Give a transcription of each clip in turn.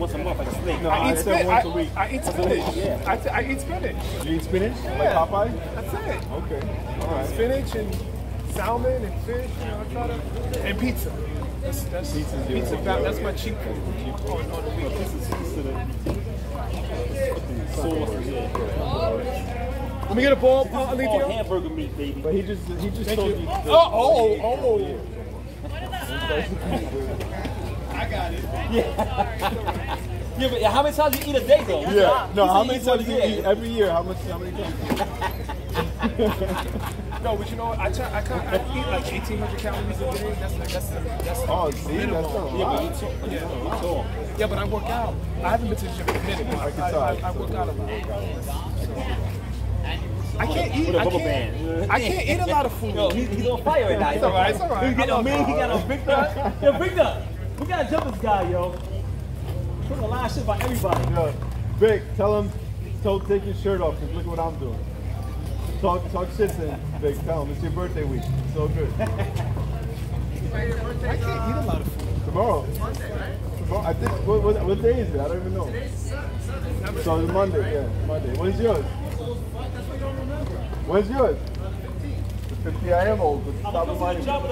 once a month like a snake. No, I I eat spinach. once I, a week. I eat spinach. Yeah. I, t- I eat spinach. You eat spinach? Yeah. Like Popeye? That's it. Okay. All right. Spinach and salmon and fish. You know, I try to and pizza. That's that's Pizza's your- pizza. That, that's my cheap food on, on the weekend. Sauce, yeah. Let me get a ball, uh, All hamburger meat, baby. But he just he just told you. Oh, oh, oh. Yeah, yeah, but how many times you eat a day though? Yeah. No, how many times do you eat every year? How much? How many times? No, but you know what? I try, I, can't, I eat like 1,800 calories a day. That's like, that's that's Oh, see, that's not a Yeah, but you talk. Yeah, you talk. yeah. But I work out. I haven't been to the gym in a minute. But I, can I, tell. I, I work out a lot. I can't eat. With a I can't, band. I can't eat a lot of food. Yo, he, he's on fire right now. It's all right, it's all right. He's getting on me. He got on Big Dog. Yo, Big Dog. We gotta jump this guy, yo. Putting a lot of shit by everybody. Yo, Vic, tell him, tell take your shirt off. Cause look at what I'm doing. Talk, talk shit to him, Vic. Tell him it's your birthday week. It's so good. I can't eat a lot of food. Tomorrow. Monday, Tomorrow. I think. What, what, what day is it? I don't even know. So it's Monday. Yeah, Monday. When's yours? When's yours? The 50 I am old, but stop reminding me. Job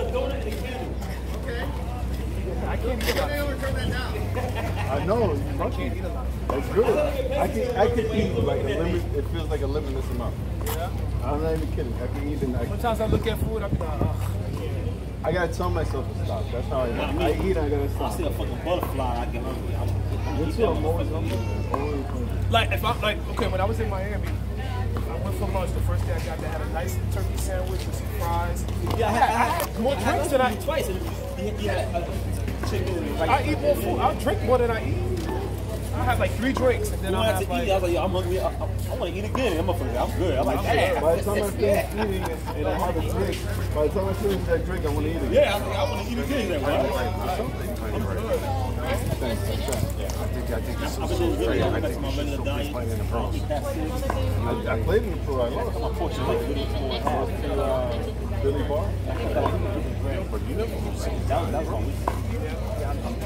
with a donut and a candle. I can't eat a lot. I know. It's lucky. It's good. I can I can eat like a limit. It feels like a limitless amount. Yeah. I'm not even kidding. I can eat and I, Sometimes I look at food, I be like, ugh. I gotta tell myself to stop. That's how I Not me. I eat. I gotta stop. I see a fucking butterfly. I get hungry. I'm, I'm Me too. I'm always hungry. Always hungry. Like if I'm like okay, when I was in Miami, I went for lunch. The first day I got there, had a nice turkey sandwich with some fries. Yeah, I had, I had more drinks than I. twice. And he, he had a chicken like, I eat more food. I drink more than I eat. I have like three drinks and then when I I have to eat. I was like, yo, I'm hungry. I, I, I want to eat again. I'm motherfucker. I'm good. I'm like, damn. By the time I finish eating and, and I have a drink, by the time I finish that drink, I want to eat it. Yeah, I like, I want to eat again. Like, what? Thanks. I'm trying. I've been doing really well. Back to my regular diet. I eat past six. I, I played in the pro. I lost. My portion like really four and a half. Lost to uh, Billy Barr. But you never that was wrong.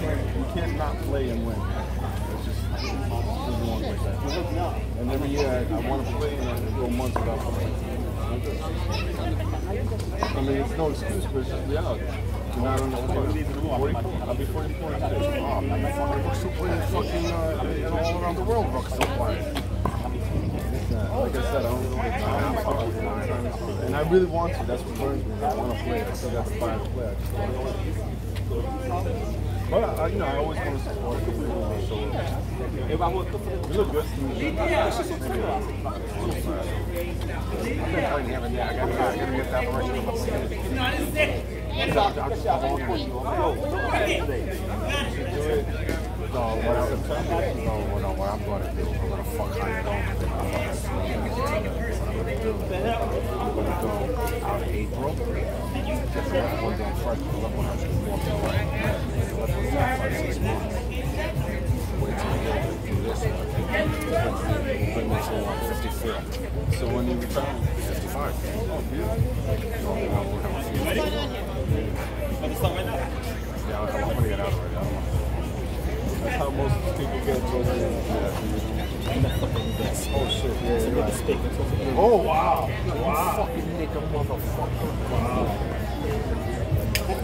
You can't not play and win. It's just one like that. And every year I, I want to play and I go months without playing. I mean, it's no excuse, but it's just reality. You're not on the court. I'll be 44 today. We're still playing fucking uh, all around the world. Rock playing. It's Like I said, I don't know the time. I'm trying to- And I really want to. That's what burns me. I want to play. I still got the fire to play. I just want to play. But I, you know, I always want to support the people and show up. If I was You look good yeah, it's just a there. I gotta, I gotta get that operation on my skin. No, what I'm, no, no, what I'm gonna do, I'm gonna fuck Kanye Dome. What I'm gonna do, I'm gonna go out in April. The one day first, up when I'm away. I get to do this one. Bring me to 154. So when you retire, 55. Oh, now. Yeah, I'm gonna get out of it. That's how most people get towards the end. Oh shit, yeah, you're right. Oh, wow. Wow. Fucking nigga, motherfucker. Wow.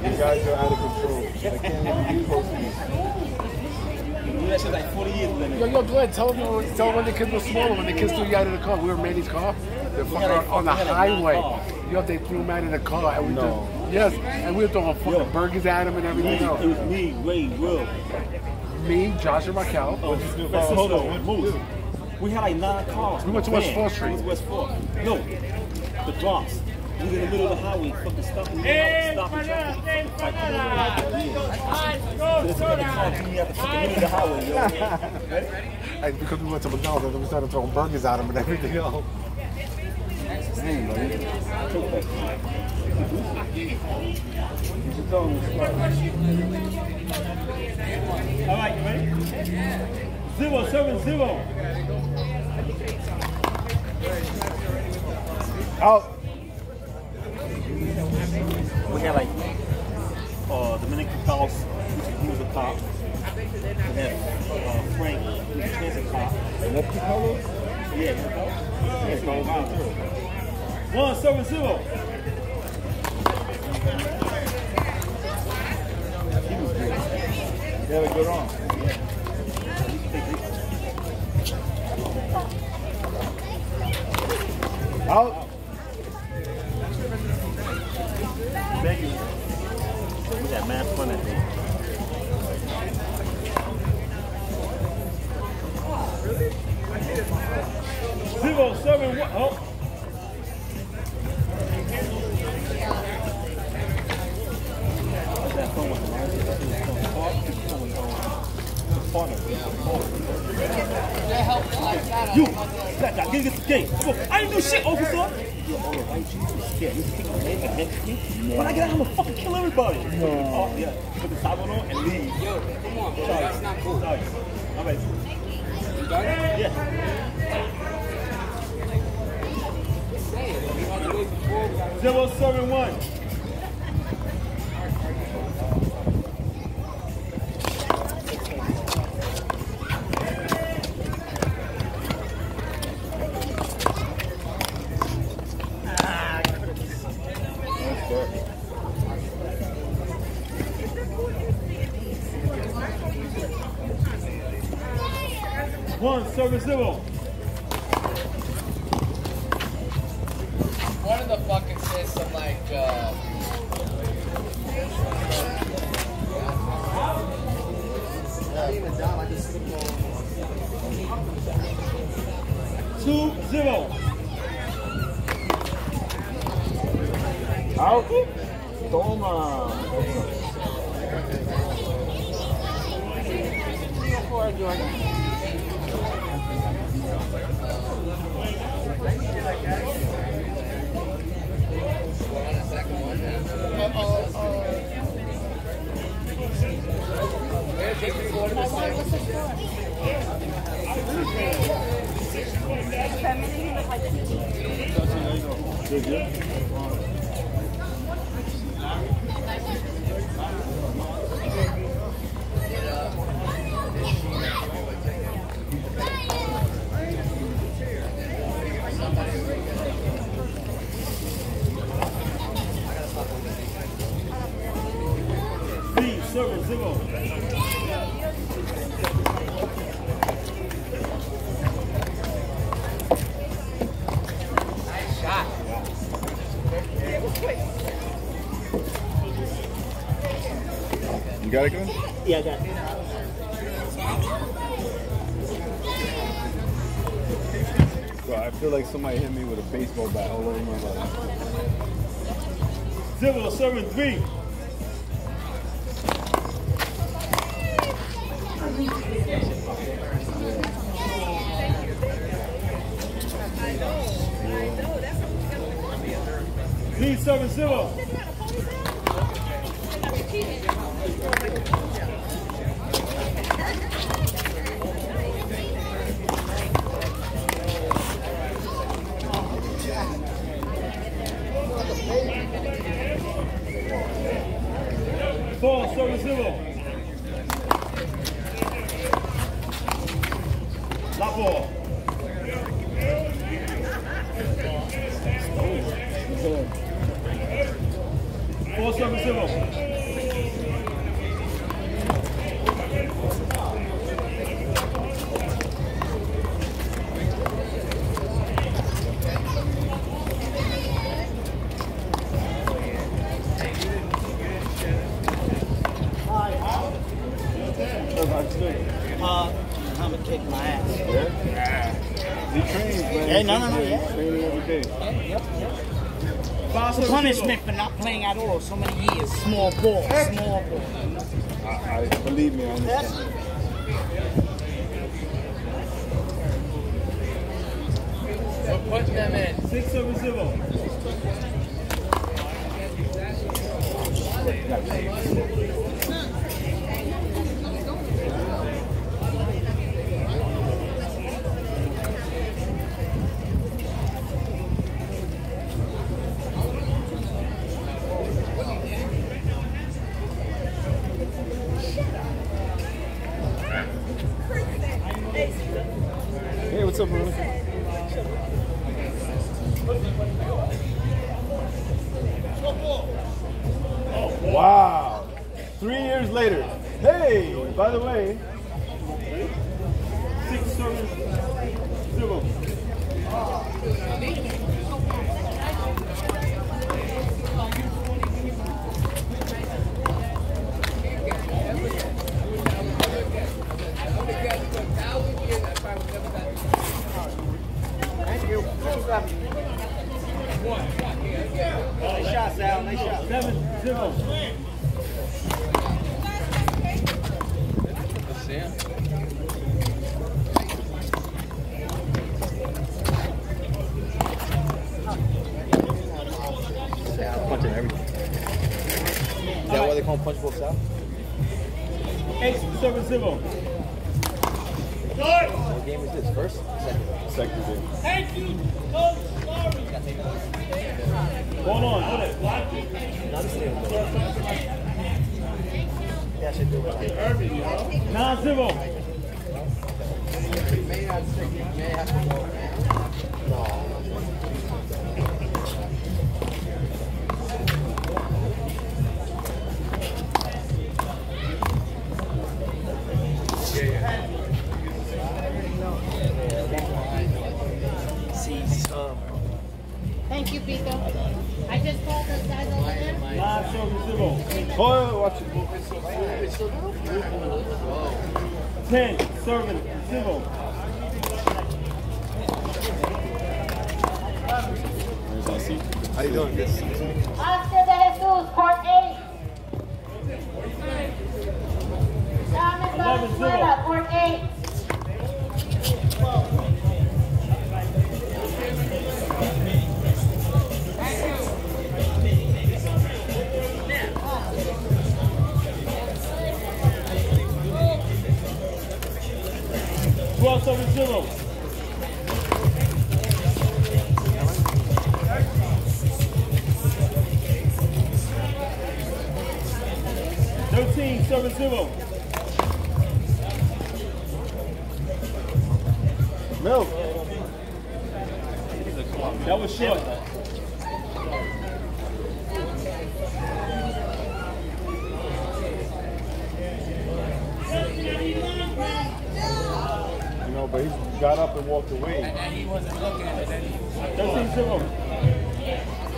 You guys are out of control. I can't even use most of these. That shit like 40 years ago. Yo, yo, Glenn, tell them, tell them when the kids were smaller, when the kids threw you out of the car. We were in Manny's car. They're fucking had on the we had a highway. non-car. Yo, they threw him out of the car. And we No. just, yes, and we were throwing fucking Yo. burgers at him and everything It else. was me, Ray, Will. Me, Josh, and Raquel. Oh, do? Francisco, Hold on, what'd Moose. We had like nine cars. We went to Van. West Fourth Street. We went West Fourth. No, the Bronx. We were in the middle of the highway, fucking stopping. Hey, stopping traffic. Like, yeah. So this nigga car beat me out the fucking middle of the highway, yo. And because we went to McDonald's, and then we started throwing burgers at him and everything else. All right, you ready? Zero, seven, zero. Out. We had like uh, Dominican Carlos, he was a cop. We had uh, Lefty Carlos? Yeah. Yeah, Carlos Ventura. One seven zero. He had a good arm. Out. Seven, oh. One seven zero. One of the fucking says some like, uh, Two zero. Out. Toma. Three seven zero. nice shot. You got it, good? Yeah, I got it. So I feel like somebody hit me with a baseball bat all over my body. Zero seven three. Three seven zero. Ball, small ball. I, I believe me, I understand. So put them in. zero. Six seven zero. What's What game is this? First? Second? second game. Thank you, Coach Sorry. Hold on. Hold it. Yeah, I should do it. Nine zero. Thank you, Pico. I just called those guys over there. Zero. Oh, watch it. Ten seven zero. There's our. How you doing? Oscar de Jesus, court eight. Thomas Valenzuela, court zero. Thirteen seven zero. Milk. That was short. You know, but he got up and walked away. And he wasn't looking at it anyway. 13 0.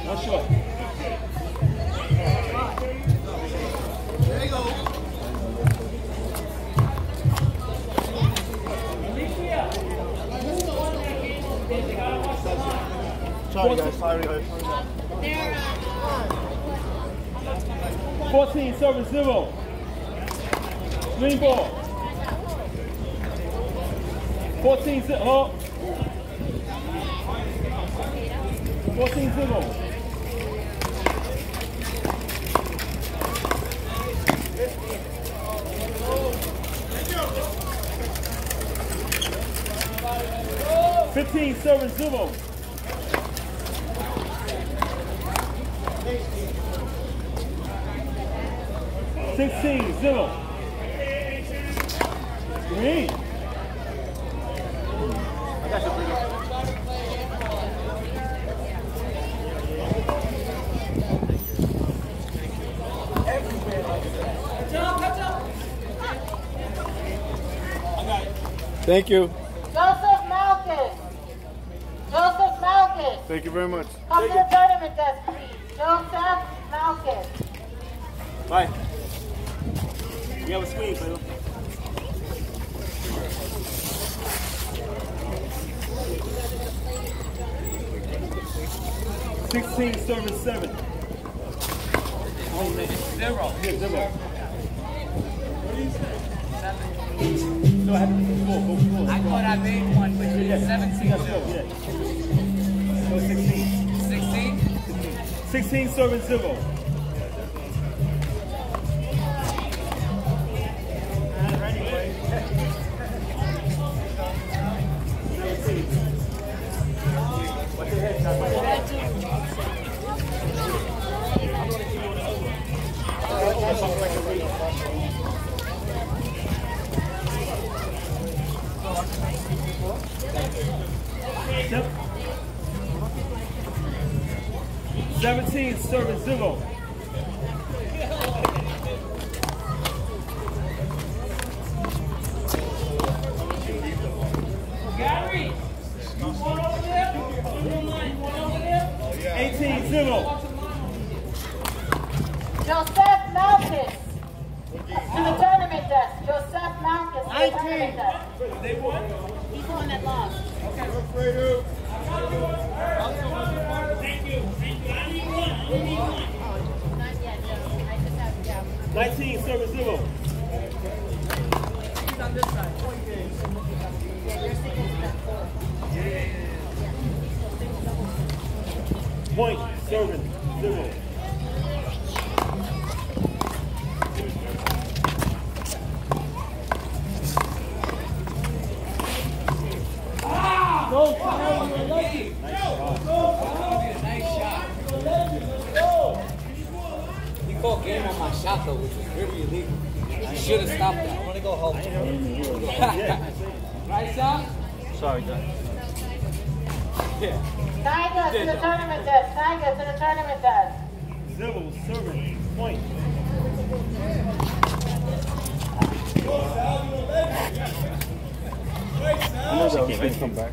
One short. Sorry, guys. Sorry, guys. They're, uh, 14 7 0. Green ball. 14 0. Oh. 14 0. Fifteen seven zero. Sixteen zero. Green. Thank you. Joseph Malkus. Joseph Malkus. Thank you very much. Come to the tournament desk, please. Joseph Malkus. Bye. You have a screen, baby. Sixteen serving seven. Zero. Yeah, zero. No, I still have I thought I made one, but you did 17. Yeah, yeah. So 16. 16? 16, 16 serving zero. Thank you. Seven- 17, serving zero. Eighteen zero. Joseph Malkus. To the tournament desk. Joseph Malkus to the tournament desk. He's the one that lost. Not yet, no. I just have, yeah. Nineteen, serving zero. Yeah, you're singing. Point, serving zero. I know that was going come back.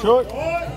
Short.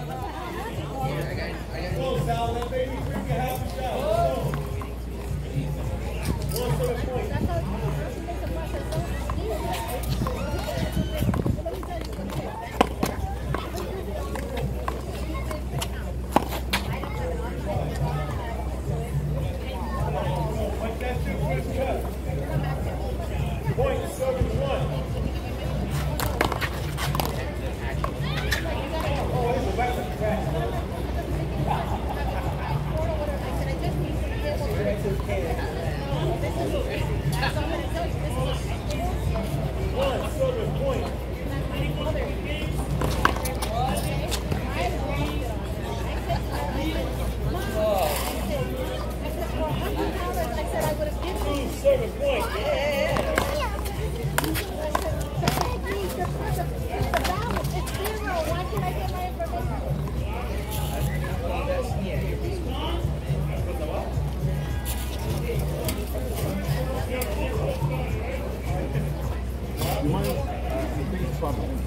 Think it's.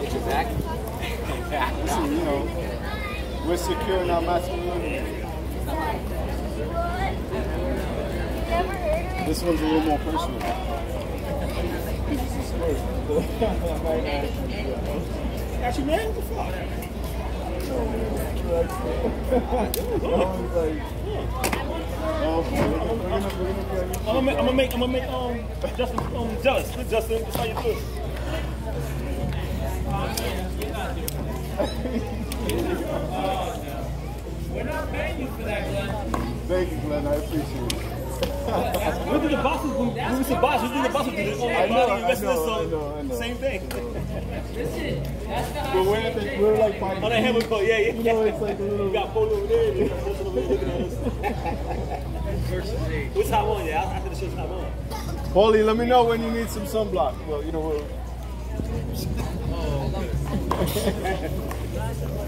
Get your back. Listen, you know, we're secure in our masculinity. This one's a little more personal. This is first. Got you, man? What the fuck? We're gonna, we're we're I'm gonna make, I'm gonna make, I'm gonna make um Justin um jealous. Look, Justin, that's how you feel. Thank you, Glenn. I appreciate it. We did the bosses when we was the boss. We did the bosses. Did it on I the know, body, I wrestling, know, so I know, I know. same thing. But we're, at the, we're like fighting. On that hammer coat, yeah, yeah. You know, it's like a little. We got photo over there. and Justin over there looking at us. What's hot on? Yeah, after the show's hot on. Paulie, let me know when you need some sunblock. Well, you know what? Oh,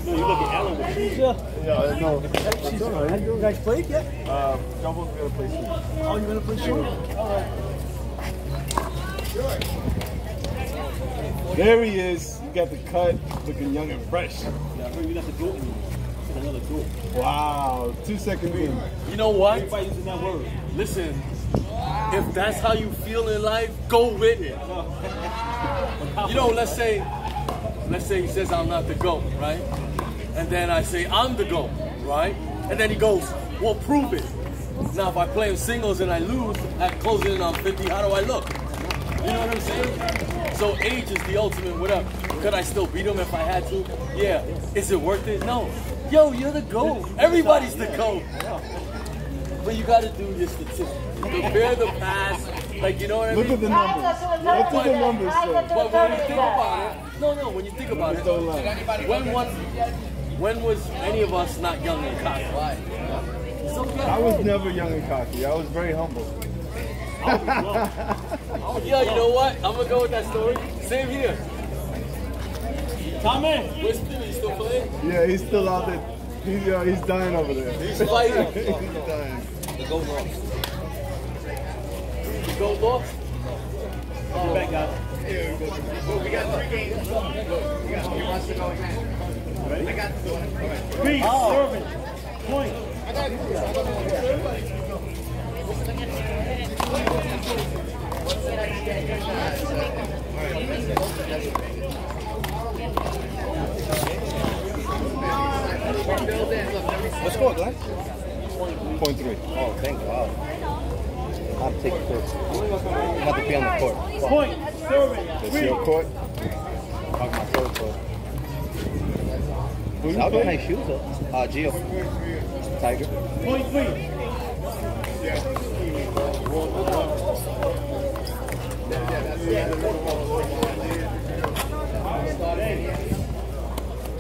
No, you look at Alan with shoes. Yeah. I know. That's all right. You guys played yet? Uh, Double gonna play soon. Oh, you gonna play short? There he is. You got the cut, looking young and fresh. Yeah, I you got the anymore. Another door. Wow, two second in. You know what? Everybody using that word. Listen, if that's how you feel in life, go with it. You know, let's say, let's say he says I'm not the GOAT, right? And then I say I'm the GOAT, right? And then he goes, well, prove it. Now, if I play in singles and I lose at closing in on 50, how do I look? You know what I'm saying? So age is the ultimate whatever. Could I still beat him if I had to? Yeah. Is it worth it? No. Yo, you're the GOAT. Everybody's the GOAT. But you got to do your statistics. Compare the past. Like you know what I mean? Look at the numbers. are to the Look at the numbers. Guys are sir. But when you think about it, no, no. When you think about it, Don't lie. when was when was any of us not young and cocky? Why? I was never young and cocky. I was very humble. Yeah, you know what? I'm gonna go with that story. Same here. Come in. Where's Stevie? You still playing? Yeah, he's still out there. He's, uh, he's dying over there. He's fighting. he's dying. The gold lost. The gold lost. Get back, guys. We got three games. We got, he wants to go again. I got Beat, serving, point. Let's go, Glenn. Point three. Oh, thank God. I have to take the court. I have to be on the court. Point, serving, That's your court. Talk my third court. Who you I'll get play? nice shoes though. Uh, Gio. Tiger. Point three.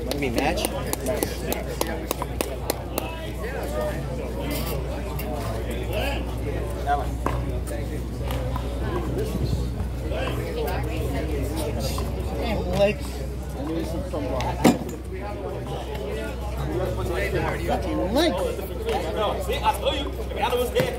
Want me match? Fucking legs. See, I told you. I was there.